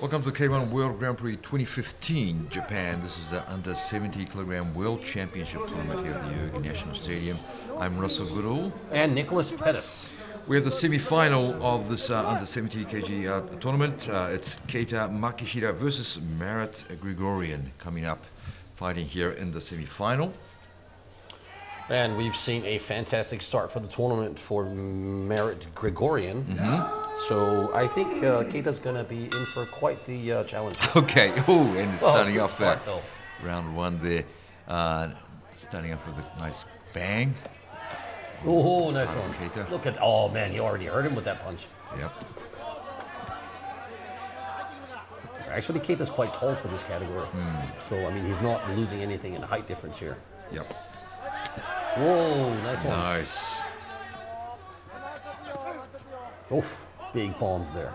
Welcome to K1 World Grand Prix 2015, Japan. This is the under 70 kilogram World Championship tournament here at the Yoyogi National Stadium. I'm Russell Goodall. And Nicholas Pettas. We have the semi-final of this uh, under 70 kg uh, tournament. Uh, it's Keita Makihira versus Marat Grigorian coming up, fighting here in the semi-final. And we've seen a fantastic start for the tournament for Marat Grigorian. Mm-hmm. So I think uh, Keita's going to be in for quite the uh, challenge. Okay. Oh, and Well, starting off that though. round one there, uh, starting off with a nice bang. Oh, nice one. Keita. Look at, oh man, he already hurt him with that punch. Yep. Actually, Keita's quite tall for this category. So, I mean, he's not losing anything in height difference here. Yep. Whoa, nice one. Nice. Oof, big bombs there.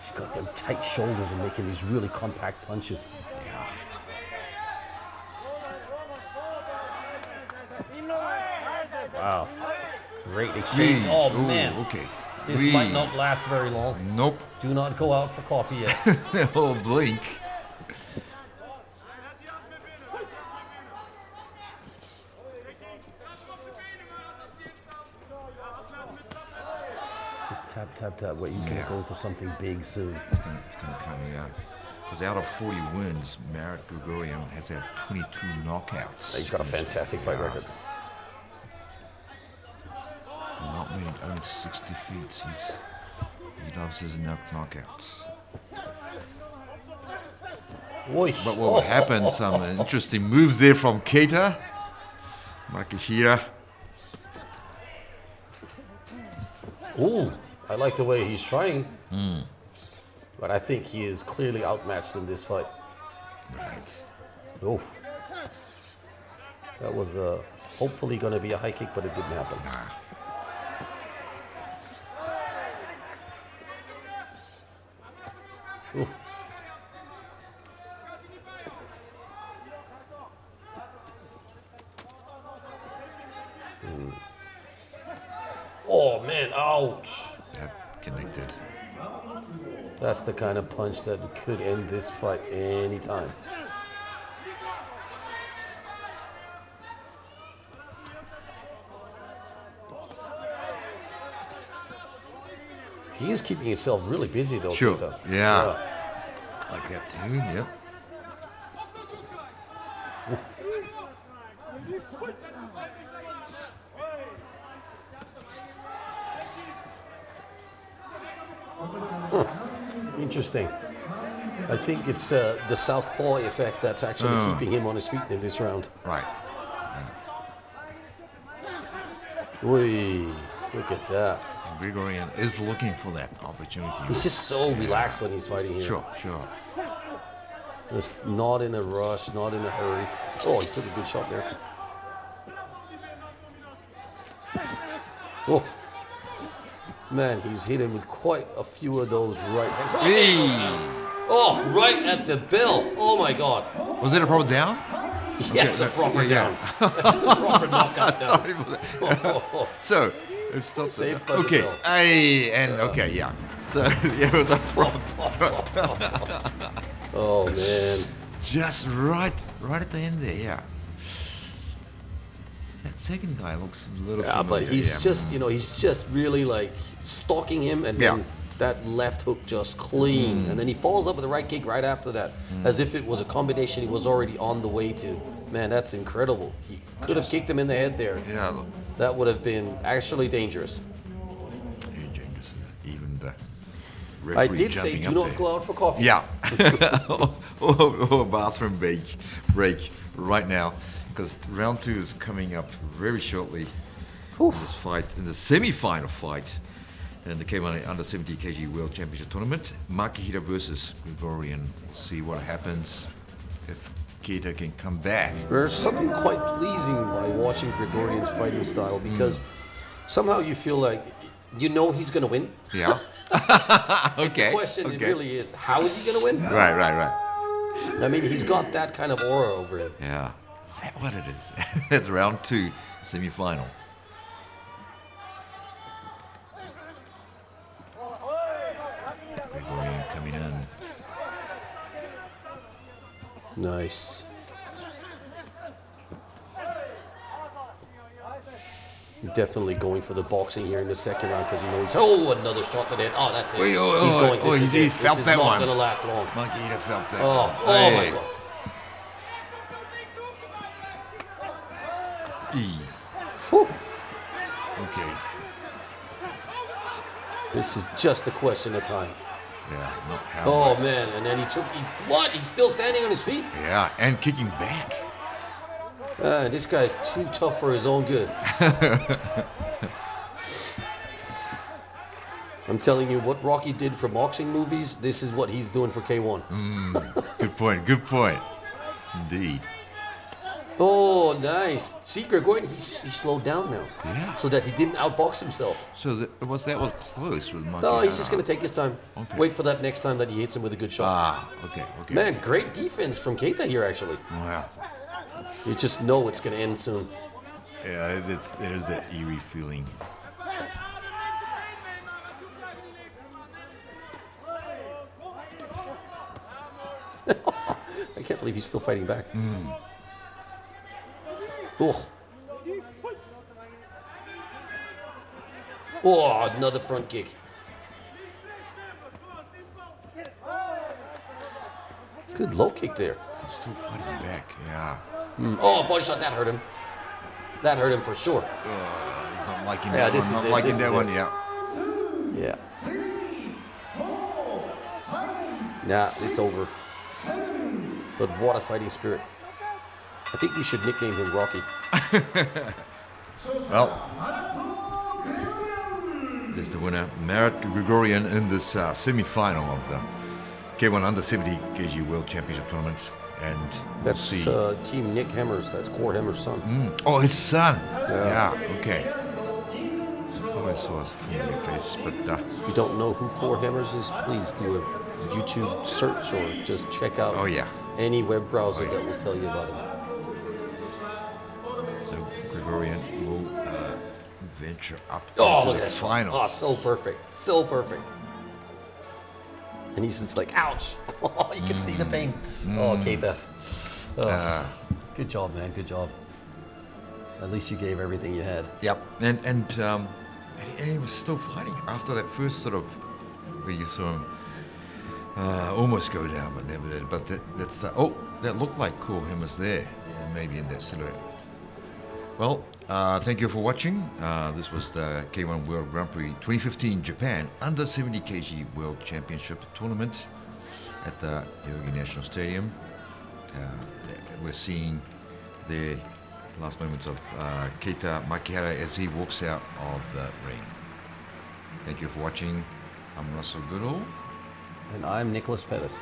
She's got them tight shoulders and making these really compact punches. Yeah. Wow. Great exchange. Jeez. Oh, Ooh, man. Okay. This might not last very long. Nope. Do not go out for coffee yet. oh, blink. Just tap, tap, tap. Wait, he's going to go for something big soon. It's gonna, it's gonna come, yeah. Because out of 40 wins, Marat Grigorian has had 22 knockouts. He's got a fantastic fight Yeah. record. Not many, only 60 defeats. He's, he loves his knock knockouts. Whoosh. But what will happen? Some interesting moves there from Keita. Makihira. Ooh, I like the way he's trying. But I think he is clearly outmatched in this fight. Right. Oof. That was uh, hopefully going to be a high kick, but it didn't happen. Nah. Ooh. Oh man, ouch. That connected. That's the kind of punch that could end this fight anytime. He is keeping himself really busy though. Sure. Keita. Yeah. Like that too, yep. Hmm. Interesting. I think it's uh, the southpaw effect that's actually Oh. keeping him on his feet in this round. Right. Hmm. Whee, look at that. And Grigorian is looking for that opportunity. He's just so relaxed when he's fighting here. Sure, sure. Just not in a rush, not in a hurry. Oh, he took a good shot there. Oh, man, he's hit him with quite a few of those right hand. Hey! Oh, right at the bell. Oh my God. Was it a proper down? Yeah, it's a proper yeah, down. That's a proper knockout down. Sorry for that. So, stopped. Saved by the okay. Hey, and okay, yeah. So, yeah, it was a proper. Oh man. Just right, right at the end there, yeah. Second guy looks a little Yeah, familiar. but he's yeah. just, you know, he's just really like stalking him and Yeah. then that left hook just clean. Mm. And then he follows up with a right kick right after that. Mm. As if it was a combination he was already on the way to. Man, that's incredible. He could have kicked him in the head there. Yeah, look, That would have been actually dangerous. yeah, James, even the I did say do not there. go out for coffee. Yeah. or, or, or a bathroom break, break right now, because round two is coming up very shortly. In this fight, in the semi-final fight, in the K1 Under 70 kg World Championship Tournament, Makihira versus Grigorian. We'll see what happens if Keita can come back. There's something quite pleasing by watching Grigorian's fighting style because hmm. somehow you feel like you know he's going to win. Yeah. okay. The question okay. really is, how is he going to win? Right, right, right. I mean, he's got that kind of aura over him. Yeah. Is that what it is? That's round two, semi-final. coming in. Nice. Definitely going for the boxing here in the second round because you know he's oh another shot to the head. Oh, that's it. Wait, oh, he's oh, going. oh, This he- is he it. felt this that is not one. gonna last long. Makita felt that. Oh, oh my god. Ease. Whew. Okay. This is just a question of time. Yeah, not how. Oh man, and then he took he, what? He's still standing on his feet. Yeah, and kicking back. Uh, this guy's too tough for his own good. I'm telling you, what Rocky did for boxing movies, this is what he's doing for K1. Good point. Good point. Indeed. Oh, nice. See, going. he's, he slowed down now. Yeah. So that he didn't outbox himself. So that was that was close with Makita. No, he's just going to take his time. Okay. Wait for that next time that he hits him with a good shot. Ah, okay, okay. Man, great defense from Keita here, actually. Wow. You just know it's going to end soon. Yeah, it's it is that eerie feeling. I can't believe he's still fighting back. Oh. Oh, another front kick. Good low kick there. He's still fighting back. Yeah. Mm. Oh, body shot. That hurt him. That hurt him for sure. Uh, he's not liking Yeah, that one. Not it, liking that one. it. Yeah. Yeah. Nah, it's over. But what a fighting spirit. I think we should nickname him Rocky. Well, this is the winner, Marat Grigorian, in this uh, semi-final of the K1 Under 70 kg World Championship tournament, and we'll That's see. uh, Team Nick Hemmers. That's Cor Hemmers' son. Mm. Oh, his son. Yeah. okay. I thought I saw his familiar face, but uh, If you don't know who Cor Hemmers is, please do a YouTube search or just check out Oh, yeah. any web browser that will tell you about him. So Grigorian will uh, venture up Oh, into look the at that. finals. Oh, so perfect. So perfect. And he's just like, ouch. Oh, you can see the pain. Oh, Keita. Oh, Uh, good job, man. Good job. At least you gave everything you had. Yep, and and um, and he, was still fighting after that first sort of where you saw him uh, almost go down, but never did. But that, that's the, oh, that looked like Cool Him was there, and maybe in that silhouette. Well, uh, thank you for watching. Uh, this was the K1 World Grand Prix 2015 Japan Under 70 kg World Championship Tournament at the Yoyogi National Stadium. Uh, we're seeing the last moments of uh, Keita Makihira as he walks out of the ring. Thank you for watching. I'm Russell Goodall. And I'm Nicholas Pettas.